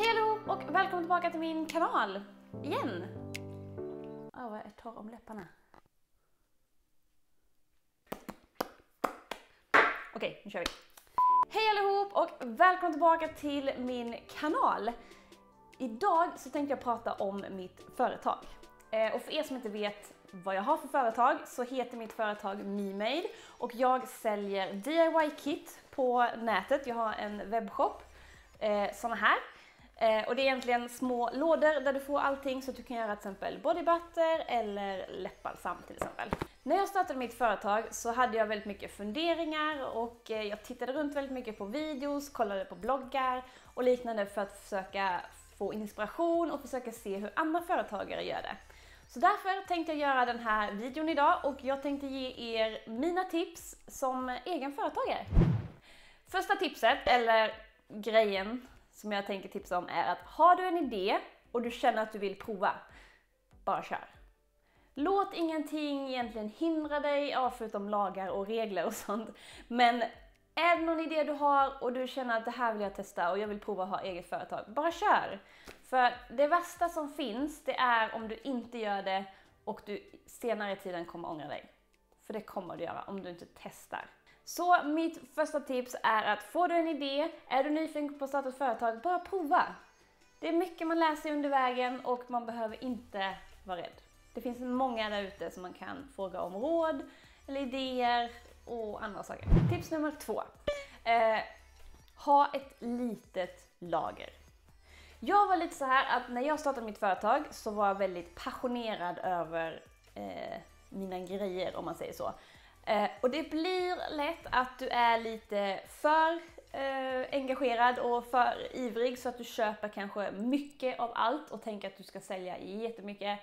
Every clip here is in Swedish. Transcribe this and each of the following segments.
Hej allihop och välkommen tillbaka till min kanal igen. Åh, oh, vad jag torr om läpparna. Okej, nu kör vi. Hej allihop och välkommen tillbaka till min kanal. Idag så tänkte jag prata om mitt företag. Eh, och för er som inte vet vad jag har för företag så heter mitt företag MeMade och jag säljer DIY-kit på nätet. Jag har en webbshop, eh, såna här. Eh, och det är egentligen små lådor där du får allting så att du kan göra till exempel bodybutter eller läppbalsam till exempel. När jag startade mitt företag så hade jag väldigt mycket funderingar och eh, jag tittade runt väldigt mycket på videos, kollade på bloggar och liknande för att försöka få inspiration och försöka se hur andra företagare gör det. Så därför tänkte jag göra den här videon idag och jag tänkte ge er mina tips som egen företagare. Första tipset, eller grejen som jag tänker tipsa om är att har du en idé och du känner att du vill prova, bara kör. Låt ingenting egentligen hindra dig, ja, förutom lagar och regler och sånt. Men är det någon idé du har och du känner att det här vill jag testa och jag vill prova att ha eget företag, bara kör! För det värsta som finns, det är om du inte gör det och du senare i tiden kommer ångra dig. För det kommer du göra om du inte testar. Så mitt första tips är att får du en idé, är du nyfiken på att starta ett företag, bara prova! Det är mycket man lär sig under vägen och man behöver inte vara rädd. Det finns många där ute som man kan fråga om råd eller idéer och andra saker. Tips nummer två. Eh, ha ett litet lager. Jag var lite så här att när jag startade mitt företag så var jag väldigt passionerad över eh, mina grejer om man säger så. Eh, och det blir lätt att du är lite för eh, engagerad och för ivrig så att du köper kanske mycket av allt och tänker att du ska sälja jättemycket.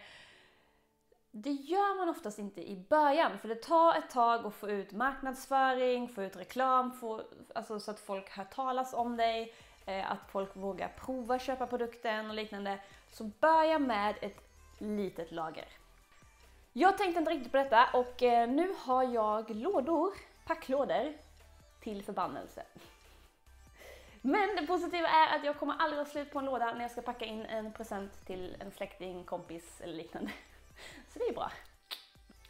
Det gör man oftast inte i början, för det tar ett tag att få ut marknadsföring, få ut reklam, få, alltså så att folk hör talas om dig, eh, att folk vågar prova köpa produkten och liknande. Så börja med ett litet lager. Jag tänkte inte riktigt på detta och eh, nu har jag lådor, packlådor, till förbannelse. Men det positiva är att jag kommer aldrig ha slut på en låda när jag ska packa in en present till en släkting, kompis eller liknande. Så det är bra.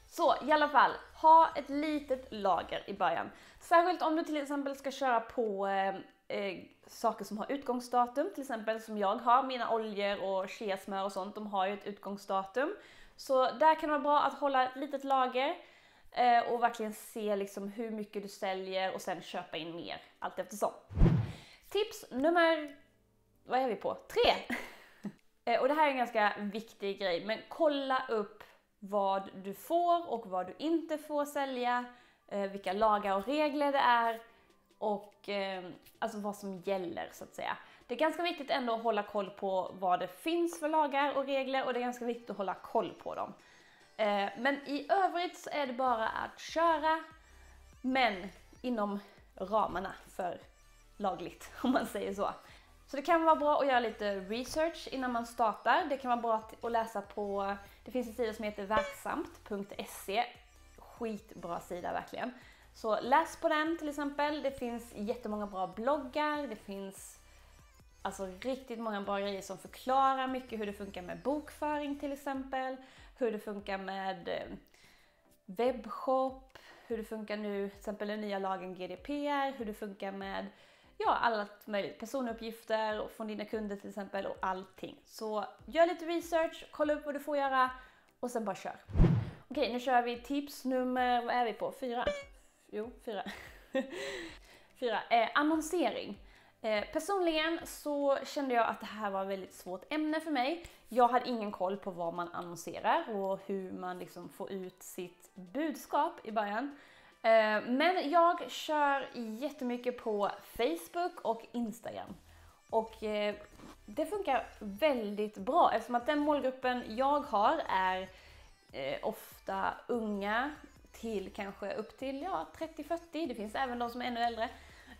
Så i alla fall, ha ett litet lager i början. Särskilt om du till exempel ska köra på eh, eh, saker som har utgångsdatum, till exempel som jag har, mina oljor och cheasmör och sånt, de har ju ett utgångsdatum. Så där kan det vara bra att hålla ett litet lager eh, och verkligen se liksom hur mycket du säljer och sen köpa in mer allt eftersom. Tips nummer, vad är vi på? Tre! eh, och det här är en ganska viktig grej, men kolla upp vad du får och vad du inte får sälja, eh, vilka lagar och regler det är och eh, alltså vad som gäller så att säga. Det är ganska viktigt ändå att hålla koll på vad det finns för lagar och regler och det är ganska viktigt att hålla koll på dem. Eh, men i övrigt så är det bara att köra, men inom ramarna för lagligt, om man säger så. Så det kan vara bra att göra lite research innan man startar. Det kan vara bra att läsa på, det finns en sida som heter verksamt.se. Skitbra sida verkligen. Så läs på den till exempel. Det finns jättemånga bra bloggar, det finns alltså riktigt många bra grejer som förklarar mycket hur det funkar med bokföring till exempel, hur det funkar med eh, webbshop, hur det funkar nu, till exempel den nya lagen GDPR, hur det funkar med ja, allt möjligt, personuppgifter från dina kunder till exempel och allting. Så gör lite research, kolla upp vad du får göra och sen bara kör. Okej, nu kör vi tips nummer, vad är vi på? Fyra? Jo, fyra. fyra. Eh, annonsering. Eh, personligen så kände jag att det här var ett väldigt svårt ämne för mig. Jag hade ingen koll på vad man annonserar och hur man liksom får ut sitt budskap i början. Eh, men jag kör jättemycket på Facebook och Instagram. Och eh, det funkar väldigt bra eftersom att den målgruppen jag har är eh, ofta unga till kanske upp till ja, 30-40, det finns även de som är ännu äldre.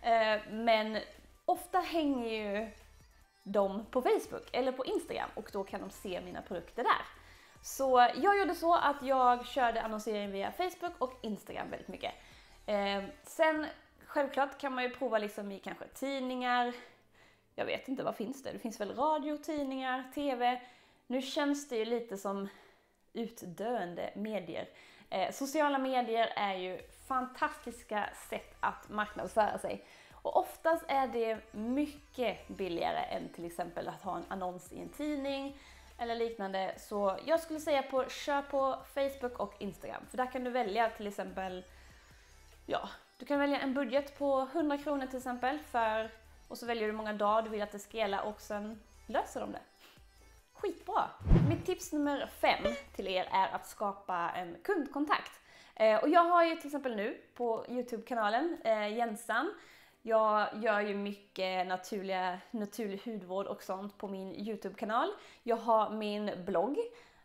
Eh, men ofta hänger ju de på Facebook eller på Instagram och då kan de se mina produkter där. Så jag gjorde så att jag körde annonsering via Facebook och Instagram väldigt mycket. Eh, sen självklart kan man ju prova liksom i kanske tidningar, jag vet inte, vad finns det? Det finns väl radio, tidningar, TV. Nu känns det ju lite som utdöende medier. Eh, sociala medier är ju fantastiska sätt att marknadsföra sig. Och oftast är det mycket billigare än till exempel att ha en annons i en tidning eller liknande. Så jag skulle säga på kör på Facebook och Instagram. För där kan du välja till exempel, ja, du kan välja en budget på 100 kronor till exempel för, och så väljer du hur många dagar du vill att det ska gälla och sen löser de det. Skitbra! Mitt tips nummer fem till er är att skapa en kundkontakt. Eh, och jag har ju till exempel nu på Youtube-kanalen eh, Jensan jag gör ju mycket naturliga, naturlig hudvård och sånt på min Youtube-kanal. Jag har min blogg,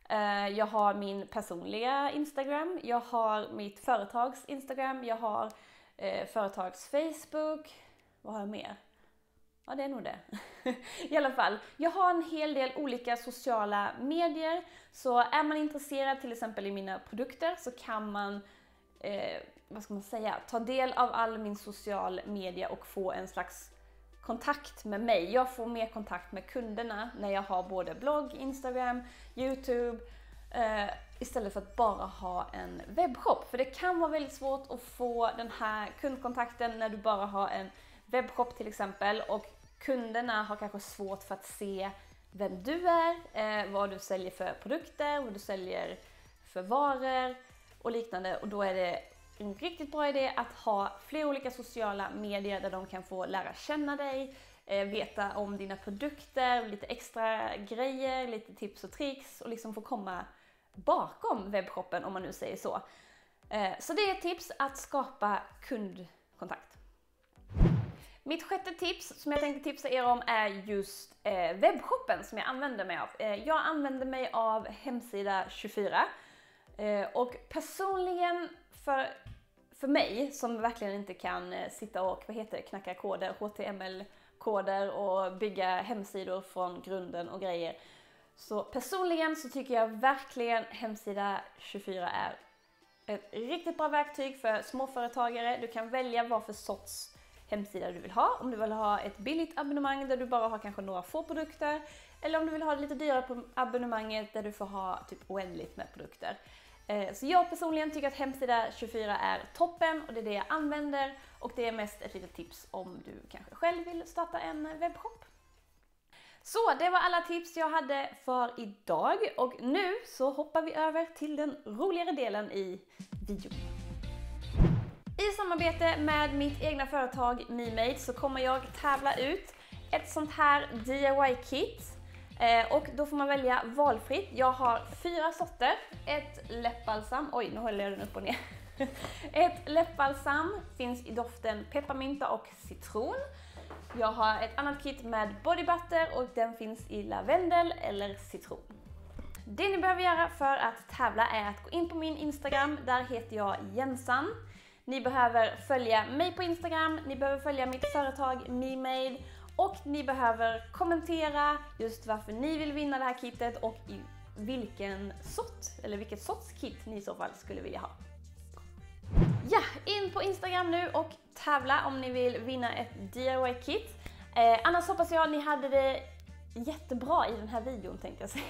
eh, jag har min personliga Instagram, jag har mitt företags Instagram, jag har eh, företags Facebook. Vad har jag mer? Ja, det är nog det. I alla fall, jag har en hel del olika sociala medier. Så är man intresserad till exempel i mina produkter så kan man eh, vad ska man säga, ta del av all min social media och få en slags kontakt med mig. Jag får mer kontakt med kunderna när jag har både blogg, Instagram, Youtube eh, istället för att bara ha en webbshop. För det kan vara väldigt svårt att få den här kundkontakten när du bara har en webbshop till exempel och kunderna har kanske svårt för att se vem du är, eh, vad du säljer för produkter, vad du säljer för varor och liknande och då är det en riktigt bra idé att ha flera olika sociala medier där de kan få lära känna dig, eh, veta om dina produkter, lite extra grejer, lite tips och tricks och liksom få komma bakom webbshoppen om man nu säger så. Eh, så det är ett tips att skapa kundkontakt. Mitt sjätte tips som jag tänkte tipsa er om är just eh, webbshoppen som jag använder mig av. Jag använder mig av hemsida 24 och personligen för för mig som verkligen inte kan eh, sitta och vad heter det, knacka koder, HTML-koder och bygga hemsidor från grunden och grejer. Så personligen så tycker jag verkligen hemsida 24 är ett riktigt bra verktyg för småföretagare. Du kan välja vad för sorts hemsida du vill ha. Om du vill ha ett billigt abonnemang där du bara har kanske några få produkter. Eller om du vill ha det lite dyrare abonnemanget där du får ha typ oändligt med produkter. Eh, så jag personligen tycker att hemsida 24 är toppen och det är det jag använder och det är mest ett litet tips om du kanske själv vill starta en webbshop. Så det var alla tips jag hade för idag och nu så hoppar vi över till den roligare delen i videon. I samarbete med mitt egna företag MeMade så kommer jag tävla ut ett sånt här DIY-kit Eh, och då får man välja valfritt. Jag har fyra sorter. Ett läppbalsam, oj nu håller jag den upp och ner. ett läppbalsam finns i doften pepparmynta och citron. Jag har ett annat kit med body butter och den finns i lavendel eller citron. Det ni behöver göra för att tävla är att gå in på min Instagram, där heter jag Jensan. Ni behöver följa mig på Instagram, ni behöver följa mitt företag MeMade och ni behöver kommentera just varför ni vill vinna det här kittet och i vilken sort, eller vilket sorts kit ni i så fall skulle vilja ha. Ja, in på Instagram nu och tävla om ni vill vinna ett DIY-kit. Eh, annars hoppas jag ni hade det jättebra i den här videon tänkte jag säga.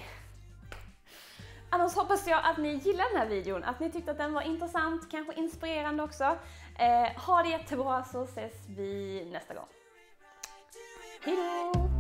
Annars hoppas jag att ni gillar den här videon, att ni tyckte att den var intressant, kanske inspirerande också. Eh, ha det jättebra så ses vi nästa gång. Hello